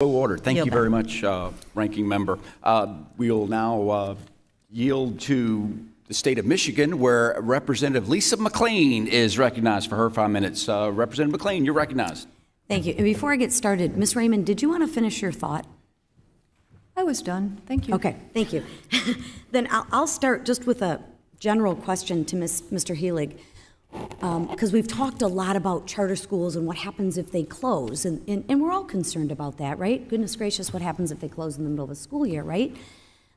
So ordered. Thank Yield you back. very much, uh, Ranking Member. Uh, We'll now uh, yield to the state of Michigan, where Representative Lisa McClain is recognized for her five minutes. Uh, Representative McClain, you're recognized. Thank you. And before I get started, Ms. Raymond, did you want to finish your thought? I was done. Thank you. Okay, thank you. Then I'll, I'll start just with a general question to Ms., Mr. Heilig. Because we've talked a lot about charter schools and what happens if they close, and, and, and we're all concerned about that, right? Goodness gracious, what happens if they close in the middle of a school year, right?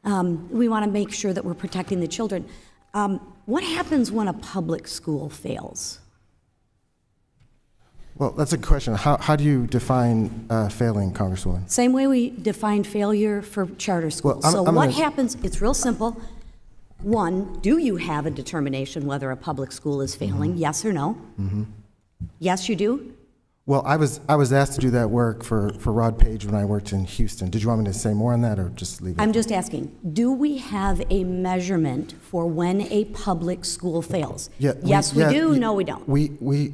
Um, we want to make sure that we're protecting the children. Um, what happens when a public school fails? Well, that's a question. How, how do you define uh, failing, Congresswoman? Same way we define failure for charter schools. I'm- So I'm what gonna- happens, it's real simple. One, do you have a determination whether a public school is failing, mm-hmm. yes or no? Mm-hmm. Yes, you do? Well, I was, I was asked to do that work for, for Rod Page when I worked in Houston. Did you want me to say more on that or just leave it? I'm just asking, do we have a measurement for when a public school fails? Yeah, Yes, we yeah, do, y- no, we don't. We, we,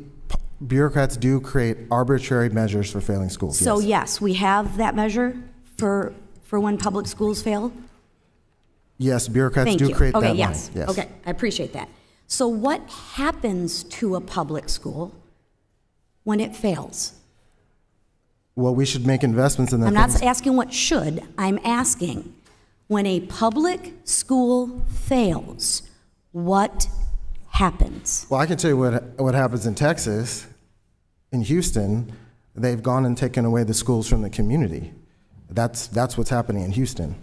bureaucrats do create arbitrary measures for failing schools, So yes. yes, we have that measure for, for when public schools fail? Yes, bureaucrats Thank do you. create that Okay, line, yes, yes. okay, I appreciate that. So what happens to a public school when it fails? Well, we should make investments in that. I'm not things. asking what should, I'm asking, when a public school fails, what happens? Well, I can tell you what, what happens in Texas, in Houston, they've gone and taken away the schools from the community. That's, that's what's happening in Houston.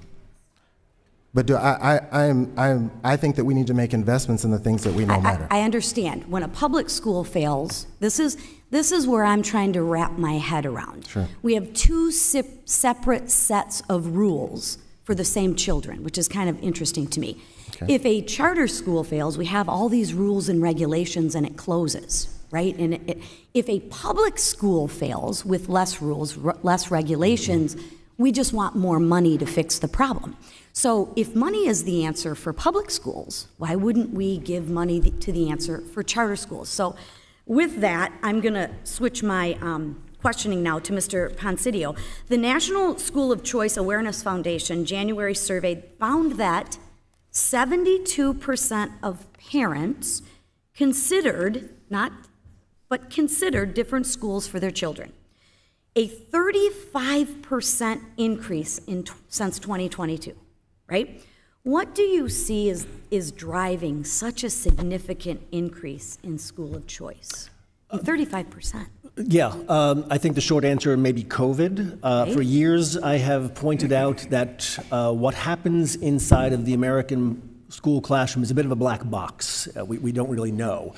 But do, I, I, I'm, I'm, I think that we need to make investments in the things that we know I- matter. I, I understand, when a public school fails, this is, this is where I'm trying to wrap my head around. Sure. We have two sep- separate sets of rules for the same children, which is kind of interesting to me. Okay. If a charter school fails, we have all these rules and regulations and it closes, right? And it, it- if a public school fails with less rules, r- less regulations, mm-hmm. We just want more money to fix the problem. So if money is the answer for public schools, why wouldn't we give money to the answer for charter schools? So with that, I'm going to switch my um, questioning now to Mr. Pondiscio. The National School of Choice Awareness Foundation January survey found that 72% of parents considered, not, but considered different schools for their children. A 35% increase in, t- since 2022, right? What do you see is, is driving such a significant increase in school of choice? 35%. Yeah, um, I think the short answer may be COVID. Uh, For years, I have pointed out that uh, what happens inside of the American school classroom is a bit of a black box. Uh, we, we don't really know.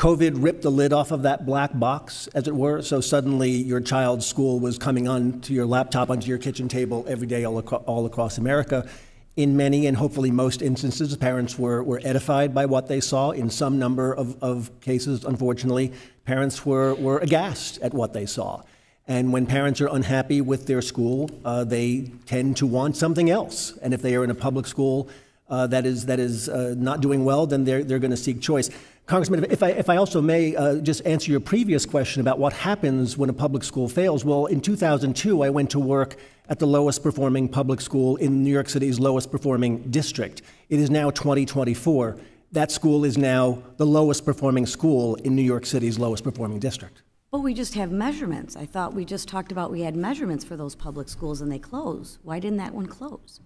COVID ripped the lid off of that black box, as it were, so suddenly your child's school was coming onto your laptop, onto your kitchen table every day all, all across America. In many and hopefully most instances, parents were, were edified by what they saw. In some number of, of cases, unfortunately, parents were, were aghast at what they saw. And when parents are unhappy with their school, uh, they tend to want something else. And if they are in a public school uh, that is, that is uh, not doing well, then they're, they're going to seek choice. Congressman, if I, if I also may uh, just answer your previous question about what happens when a public school fails. Well, in 2002, I went to work at the lowest performing public school in New York City's lowest performing district. It is now 2024. That school is now the lowest performing school in New York City's lowest performing district. But we just have measurements. I thought we just talked about we had measurements for those public schools and they close. Why didn't that one close?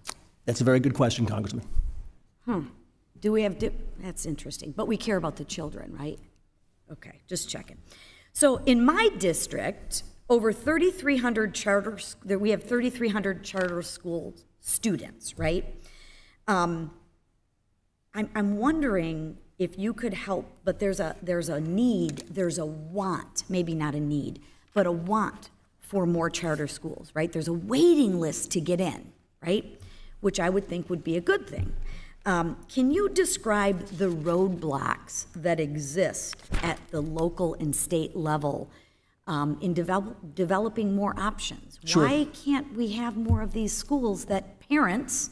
That's a very good question, Congressman. Do we have, that's interesting, but we care about the children, right? Okay, just checking. So in my district, over 3,300 charter, we have 3,300 charter school students, right? Um, I'm, I'm wondering if you could help, but there's a, there's a need, there's a want, maybe not a need, but a want for more charter schools, right? There's a waiting list to get in, right? Which I would think would be a good thing. Um, Can you describe the roadblocks that exist at the local and state level um, in develop, developing more options? Sure. Why can't we have more of these schools that parents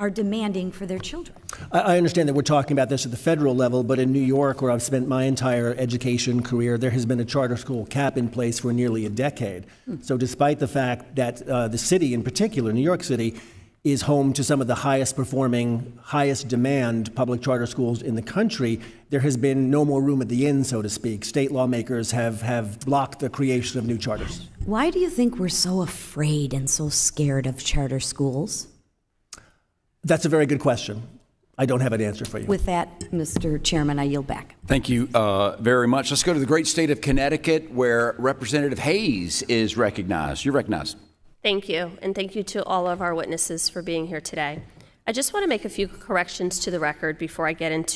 are demanding for their children. I, I understand that we're talking about this at the federal level, but in New York, where I've spent my entire education career, there has been a charter school cap in place for nearly a decade. So, despite the fact that uh, the city, in particular, New York City, is home to some of the highest performing, highest demand public charter schools in the country, there has been no more room at the inn, so to speak. State lawmakers have, have blocked the creation of new charters. Why do you think we're so afraid and so scared of charter schools? That's a very good question. I don't have an answer for you. With that, Mr. Chairman, I yield back. Thank you uh, very much. Let's go to the great state of Connecticut, where Representative Hayes is recognized. You're recognized. Thank you, and thank you to all of our witnesses for being here today. I just want to make a few corrections to the record before I get into